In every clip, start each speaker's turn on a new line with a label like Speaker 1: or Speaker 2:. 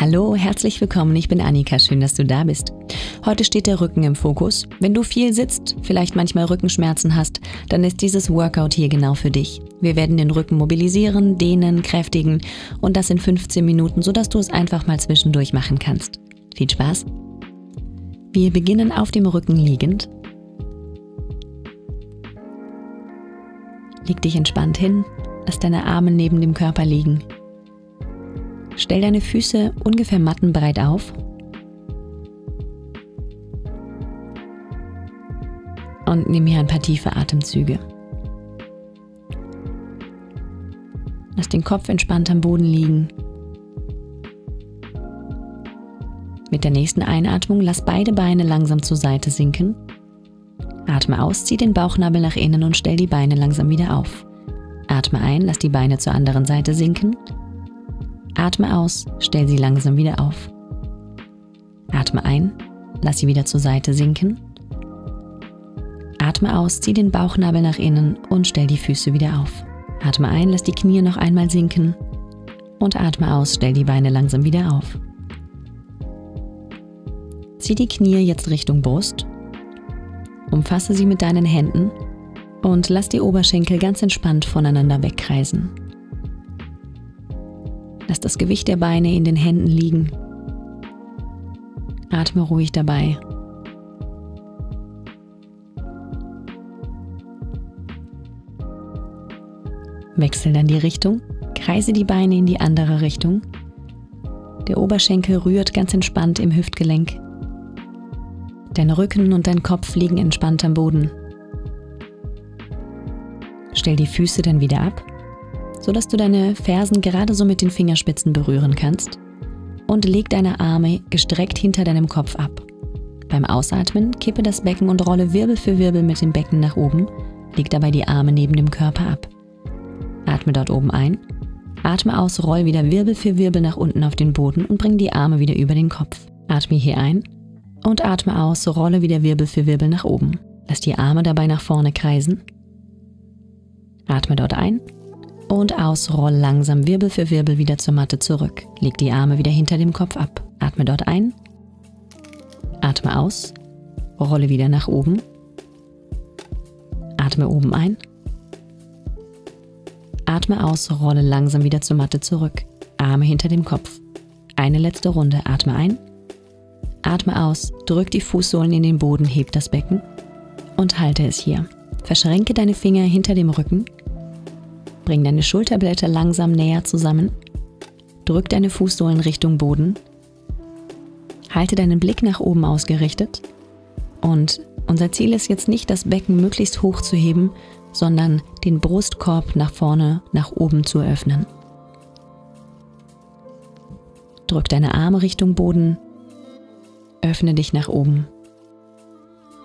Speaker 1: Hallo, herzlich willkommen, ich bin Annika, schön, dass du da bist. Heute steht der Rücken im Fokus. Wenn du viel sitzt, vielleicht manchmal Rückenschmerzen hast, dann ist dieses Workout hier genau für dich. Wir werden den Rücken mobilisieren, dehnen, kräftigen und das in 15 Minuten, sodass du es einfach mal zwischendurch machen kannst. Viel Spaß! Wir beginnen auf dem Rücken liegend. Leg dich entspannt hin, lass deine Arme neben dem Körper liegen. Stell deine Füße ungefähr mattenbreit auf. Und nimm hier ein paar tiefe Atemzüge. Lass den Kopf entspannt am Boden liegen. Mit der nächsten Einatmung lass beide Beine langsam zur Seite sinken. Atme aus, zieh den Bauchnabel nach innen und stell die Beine langsam wieder auf. Atme ein, lass die Beine zur anderen Seite sinken. Atme aus, stell sie langsam wieder auf. Atme ein, lass sie wieder zur Seite sinken. Atme aus, zieh den Bauchnabel nach innen und stell die Füße wieder auf. Atme ein, lass die Knie noch einmal sinken. Und atme aus, stell die Beine langsam wieder auf. Zieh die Knie jetzt Richtung Brust. Umfasse sie mit deinen Händen und lass die Oberschenkel ganz entspannt voneinander wegkreisen. Lass das Gewicht der Beine in den Händen liegen. Atme ruhig dabei. Wechsel dann die Richtung, kreise die Beine in die andere Richtung. Der Oberschenkel rührt ganz entspannt im Hüftgelenk. Dein Rücken und dein Kopf liegen entspannt am Boden. Stell die Füße dann wieder ab sodass du deine Fersen gerade so mit den Fingerspitzen berühren kannst. Und leg deine Arme gestreckt hinter deinem Kopf ab. Beim Ausatmen kippe das Becken und rolle Wirbel für Wirbel mit dem Becken nach oben. Leg dabei die Arme neben dem Körper ab. Atme dort oben ein. Atme aus, roll wieder Wirbel für Wirbel nach unten auf den Boden und bring die Arme wieder über den Kopf. Atme hier ein und atme aus, rolle wieder Wirbel für Wirbel nach oben. Lass die Arme dabei nach vorne kreisen. Atme dort ein und aus, roll langsam Wirbel für Wirbel wieder zur Matte zurück. Leg die Arme wieder hinter dem Kopf ab. Atme dort ein. Atme aus. Rolle wieder nach oben. Atme oben ein. Atme aus, rolle langsam wieder zur Matte zurück. Arme hinter dem Kopf. Eine letzte Runde. Atme ein. Atme aus, drück die Fußsohlen in den Boden, heb das Becken und halte es hier. Verschränke deine Finger hinter dem Rücken Bring deine Schulterblätter langsam näher zusammen. Drück deine Fußsohlen Richtung Boden. Halte deinen Blick nach oben ausgerichtet. Und unser Ziel ist jetzt nicht, das Becken möglichst hoch zu heben, sondern den Brustkorb nach vorne, nach oben zu öffnen. Drück deine Arme Richtung Boden. Öffne dich nach oben.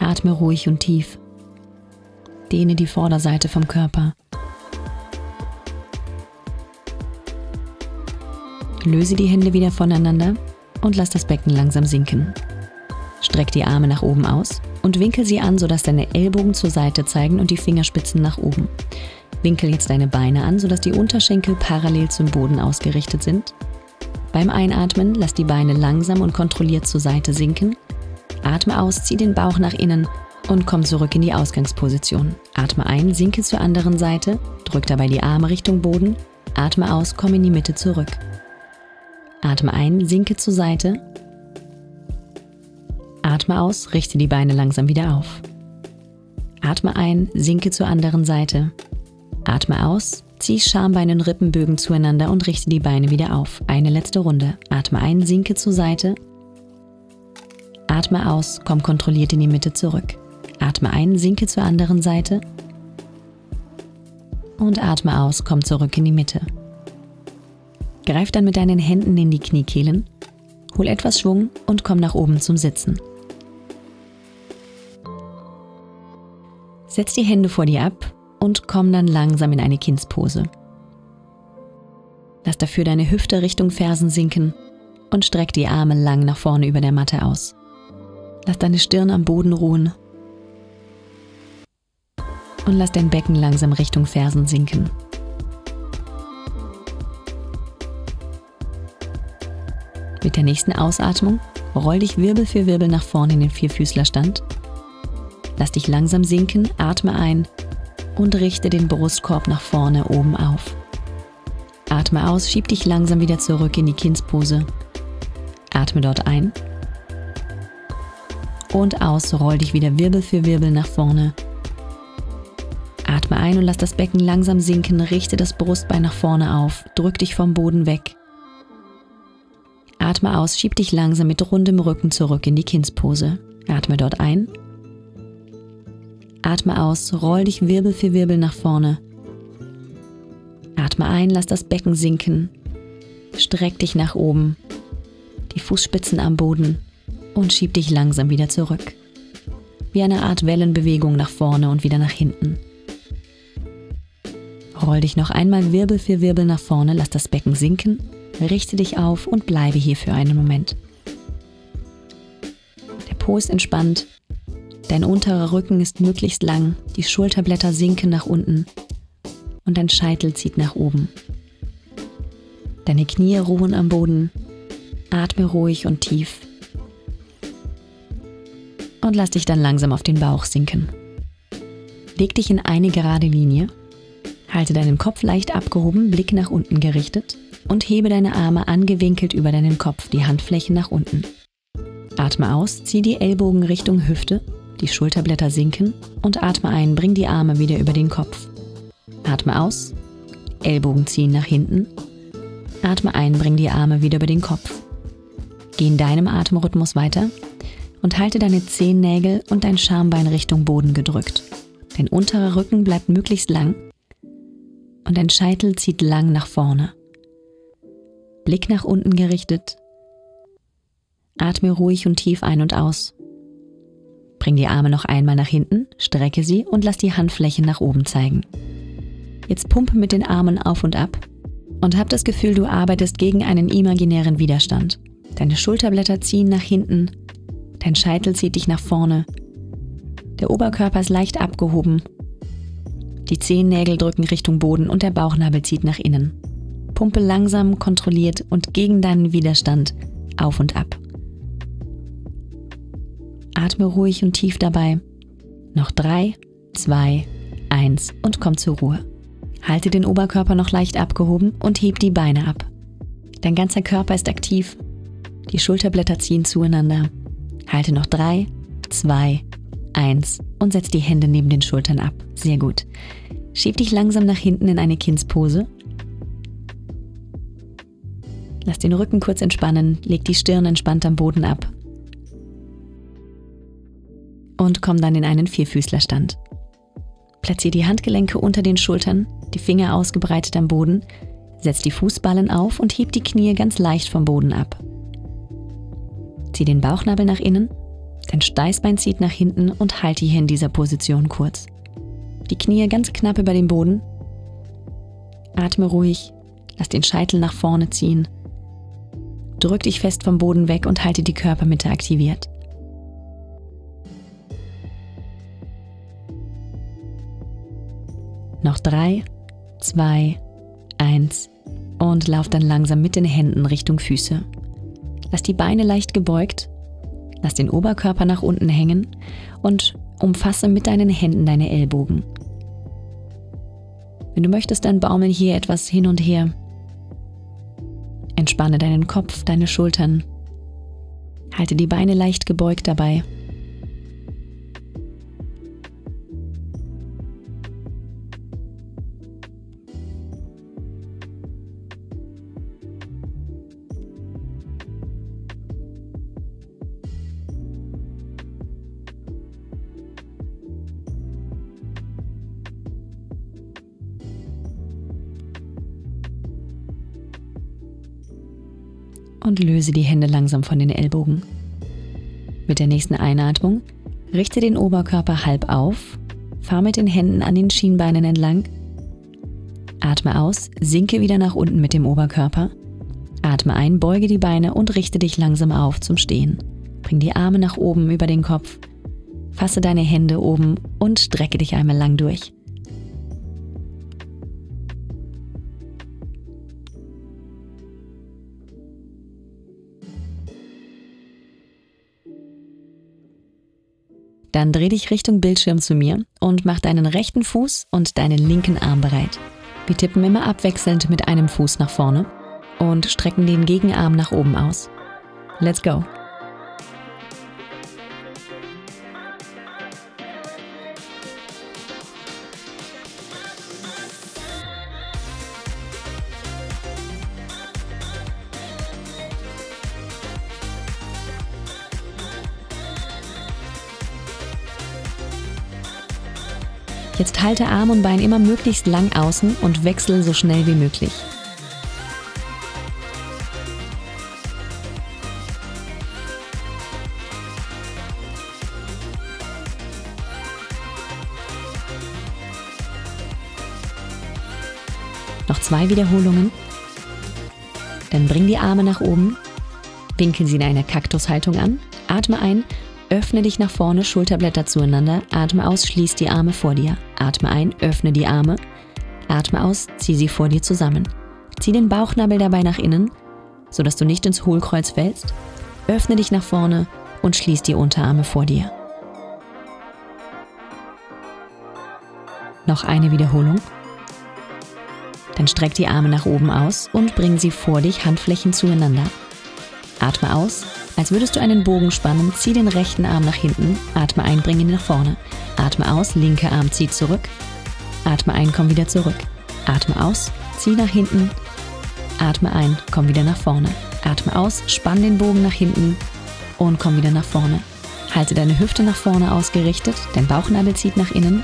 Speaker 1: Atme ruhig und tief. Dehne die Vorderseite vom Körper. Löse die Hände wieder voneinander und lass das Becken langsam sinken. Streck die Arme nach oben aus und winkel sie an, sodass deine Ellbogen zur Seite zeigen und die Fingerspitzen nach oben. Winkel jetzt deine Beine an, sodass die Unterschenkel parallel zum Boden ausgerichtet sind. Beim Einatmen lass die Beine langsam und kontrolliert zur Seite sinken. Atme aus, zieh den Bauch nach innen und komm zurück in die Ausgangsposition. Atme ein, sinke zur anderen Seite, drück dabei die Arme Richtung Boden. Atme aus, komm in die Mitte zurück. Atme ein, sinke zur Seite. Atme aus, richte die Beine langsam wieder auf. Atme ein, sinke zur anderen Seite. Atme aus, zieh Schambein und Rippenbögen zueinander und richte die Beine wieder auf. Eine letzte Runde. Atme ein, sinke zur Seite. Atme aus, komm kontrolliert in die Mitte zurück. Atme ein, sinke zur anderen Seite. Und atme aus, komm zurück in die Mitte. Greif dann mit deinen Händen in die Kniekehlen, hol etwas Schwung und komm nach oben zum Sitzen. Setz die Hände vor dir ab und komm dann langsam in eine Kindspose. Lass dafür deine Hüfte Richtung Fersen sinken und streck die Arme lang nach vorne über der Matte aus. Lass deine Stirn am Boden ruhen und lass dein Becken langsam Richtung Fersen sinken. Mit der nächsten Ausatmung roll dich Wirbel für Wirbel nach vorne in den Vierfüßlerstand. Lass dich langsam sinken, atme ein und richte den Brustkorb nach vorne oben auf. Atme aus, schieb dich langsam wieder zurück in die Kindspose. Atme dort ein und aus, roll dich wieder Wirbel für Wirbel nach vorne. Atme ein und lass das Becken langsam sinken, richte das Brustbein nach vorne auf, drück dich vom Boden weg. Atme aus, schieb dich langsam mit rundem Rücken zurück in die Kindspose. Atme dort ein. Atme aus, roll dich Wirbel für Wirbel nach vorne. Atme ein, lass das Becken sinken. Streck dich nach oben. Die Fußspitzen am Boden und schieb dich langsam wieder zurück. Wie eine Art Wellenbewegung nach vorne und wieder nach hinten. Roll dich noch einmal Wirbel für Wirbel nach vorne, lass das Becken sinken, richte dich auf und bleibe hier für einen Moment. Der Po ist entspannt, dein unterer Rücken ist möglichst lang, die Schulterblätter sinken nach unten. Und dein Scheitel zieht nach oben. Deine Knie ruhen am Boden, atme ruhig und tief. Und lass dich dann langsam auf den Bauch sinken. Leg dich in eine gerade Linie, halte deinen Kopf leicht abgehoben, Blick nach unten gerichtet und hebe deine Arme angewinkelt über deinen Kopf, die Handflächen nach unten. Atme aus, zieh die Ellbogen Richtung Hüfte, die Schulterblätter sinken und atme ein, bring die Arme wieder über den Kopf. Atme aus, Ellbogen ziehen nach hinten. Atme ein, bring die Arme wieder über den Kopf. Geh in deinem Atemrhythmus weiter und halte deine Zehennägel und dein Schambein Richtung Boden gedrückt. Dein unterer Rücken bleibt möglichst lang und dein Scheitel zieht lang nach vorne. Blick nach unten gerichtet. Atme ruhig und tief ein und aus. Bring die Arme noch einmal nach hinten, strecke sie und lass die Handflächen nach oben zeigen. Jetzt pumpe mit den Armen auf und ab und hab das Gefühl, du arbeitest gegen einen imaginären Widerstand. Deine Schulterblätter ziehen nach hinten, dein Scheitel zieht dich nach vorne. Der Oberkörper ist leicht abgehoben. Die Zehennägel drücken Richtung Boden und der Bauchnabel zieht nach innen. Pumpe langsam, kontrolliert und gegen deinen Widerstand auf und ab. Atme ruhig und tief dabei. Noch drei, zwei, eins und komm zur Ruhe. Halte den Oberkörper noch leicht abgehoben und heb die Beine ab. Dein ganzer Körper ist aktiv. Die Schulterblätter ziehen zueinander. Halte noch drei, zwei, eins und setz die Hände neben den Schultern ab. Sehr gut. Schieb dich langsam nach hinten in eine Kindspose. Lass den Rücken kurz entspannen, leg die Stirn entspannt am Boden ab. Und komm dann in einen Vierfüßlerstand. Platziere die Handgelenke unter den Schultern, die Finger ausgebreitet am Boden, setz die Fußballen auf und heb die Knie ganz leicht vom Boden ab. Zieh den Bauchnabel nach innen, dein Steißbein zieht nach hinten und halte hier in dieser Position kurz. Die Knie ganz knapp über dem Boden. Atme ruhig, lass den Scheitel nach vorne ziehen. Drück dich fest vom Boden weg und halte die Körpermitte aktiviert. Noch drei, zwei, eins und lauf dann langsam mit den Händen Richtung Füße. Lass die Beine leicht gebeugt, lass den Oberkörper nach unten hängen und umfasse mit deinen Händen deine Ellbogen. Wenn du möchtest, dann baumeln hier etwas hin und her. Entspanne deinen Kopf, deine Schultern. Halte die Beine leicht gebeugt dabei. Und löse die Hände langsam von den Ellbogen. Mit der nächsten Einatmung richte den Oberkörper halb auf, fahr mit den Händen an den Schienbeinen entlang, atme aus, sinke wieder nach unten mit dem Oberkörper, atme ein, beuge die Beine und richte dich langsam auf zum Stehen. Bring die Arme nach oben über den Kopf, fasse deine Hände oben und strecke dich einmal lang durch. Dann dreh dich Richtung Bildschirm zu mir und mach deinen rechten Fuß und deinen linken Arm bereit. Wir tippen immer abwechselnd mit einem Fuß nach vorne und strecken den Gegenarm nach oben aus. Let's go! Jetzt halte Arm und Bein immer möglichst lang außen und wechsle so schnell wie möglich. Noch zwei Wiederholungen. Dann bring die Arme nach oben, winkel sie in eine Kaktushaltung an, atme ein Öffne dich nach vorne, Schulterblätter zueinander, atme aus, schließ die Arme vor dir. Atme ein, öffne die Arme, atme aus, zieh sie vor dir zusammen. Zieh den Bauchnabel dabei nach innen, sodass du nicht ins Hohlkreuz fällst. Öffne dich nach vorne und schließ die Unterarme vor dir. Noch eine Wiederholung. Dann streck die Arme nach oben aus und bring sie vor dich, Handflächen zueinander. Atme aus, als würdest du einen Bogen spannen, zieh den rechten Arm nach hinten, atme ein, bring ihn nach vorne. Atme aus, linker Arm zieh zurück. Atme ein, komm wieder zurück. Atme aus, zieh nach hinten. Atme ein, komm wieder nach vorne. Atme aus, spann den Bogen nach hinten und komm wieder nach vorne. Halte deine Hüfte nach vorne ausgerichtet, dein Bauchnabel zieht nach innen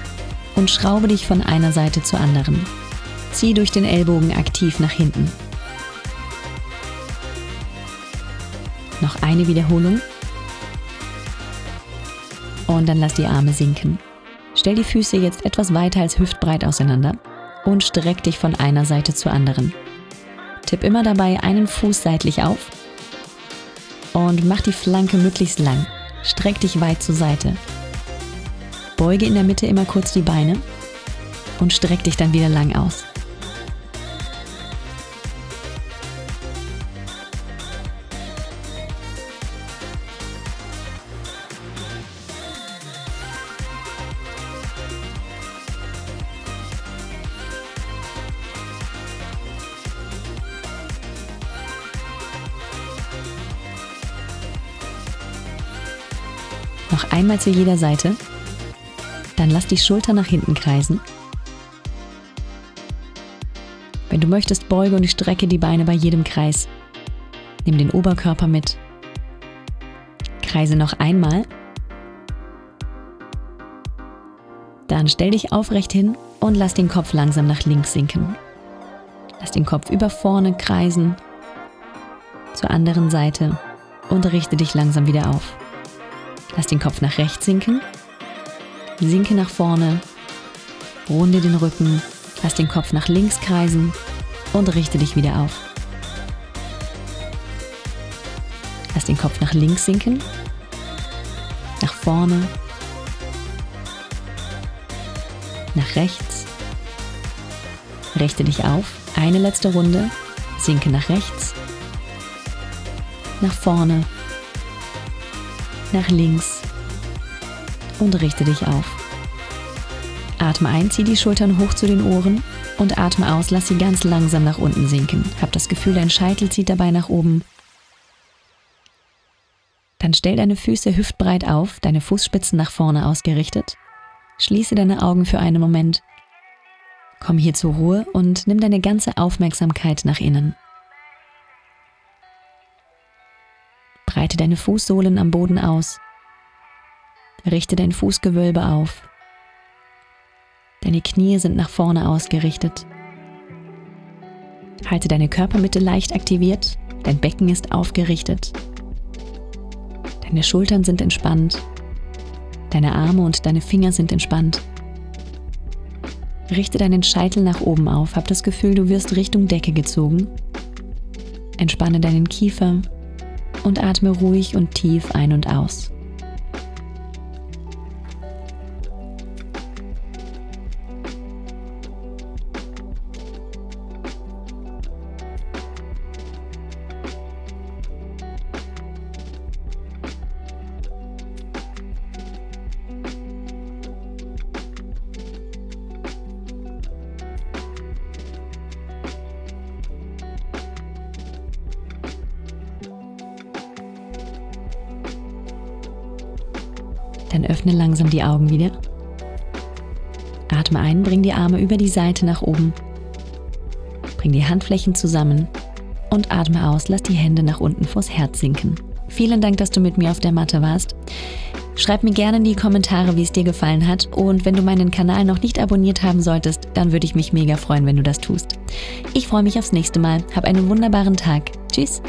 Speaker 1: und schraube dich von einer Seite zur anderen. Zieh durch den Ellbogen aktiv nach hinten. Noch eine Wiederholung. Und dann lass die Arme sinken. Stell die Füße jetzt etwas weiter als hüftbreit auseinander und streck dich von einer Seite zur anderen. Tipp immer dabei einen Fuß seitlich auf und mach die Flanke möglichst lang. Streck dich weit zur Seite. Beuge in der Mitte immer kurz die Beine und streck dich dann wieder lang aus. Noch einmal zu jeder Seite. Dann lass die Schulter nach hinten kreisen. Wenn du möchtest, beuge und strecke die Beine bei jedem Kreis. Nimm den Oberkörper mit. Kreise noch einmal. Dann stell dich aufrecht hin und lass den Kopf langsam nach links sinken. Lass den Kopf über vorne kreisen, zur anderen Seite und richte dich langsam wieder auf. Lass den Kopf nach rechts sinken. Sinke nach vorne. Runde den Rücken. Lass den Kopf nach links kreisen und richte dich wieder auf. Lass den Kopf nach links sinken. Nach vorne. Nach rechts. Richte dich auf. Eine letzte Runde. Sinke nach rechts. Nach vorne nach links und richte dich auf. Atme ein, zieh die Schultern hoch zu den Ohren und atme aus, lass sie ganz langsam nach unten sinken. Hab das Gefühl, dein Scheitel zieht dabei nach oben. Dann stell deine Füße hüftbreit auf, deine Fußspitzen nach vorne ausgerichtet. Schließe deine Augen für einen Moment. Komm hier zur Ruhe und nimm deine ganze Aufmerksamkeit nach innen. Breite deine Fußsohlen am Boden aus. Richte dein Fußgewölbe auf. Deine Knie sind nach vorne ausgerichtet. Halte deine Körpermitte leicht aktiviert. Dein Becken ist aufgerichtet. Deine Schultern sind entspannt. Deine Arme und deine Finger sind entspannt. Richte deinen Scheitel nach oben auf. Hab das Gefühl, du wirst Richtung Decke gezogen. Entspanne deinen Kiefer, und atme ruhig und tief ein und aus. Dann öffne langsam die Augen wieder. Atme ein, bring die Arme über die Seite nach oben. Bring die Handflächen zusammen und atme aus, lass die Hände nach unten vors Herz sinken. Vielen Dank, dass du mit mir auf der Matte warst. Schreib mir gerne in die Kommentare, wie es dir gefallen hat. Und wenn du meinen Kanal noch nicht abonniert haben solltest, dann würde ich mich mega freuen, wenn du das tust. Ich freue mich aufs nächste Mal. Hab einen wunderbaren Tag. Tschüss.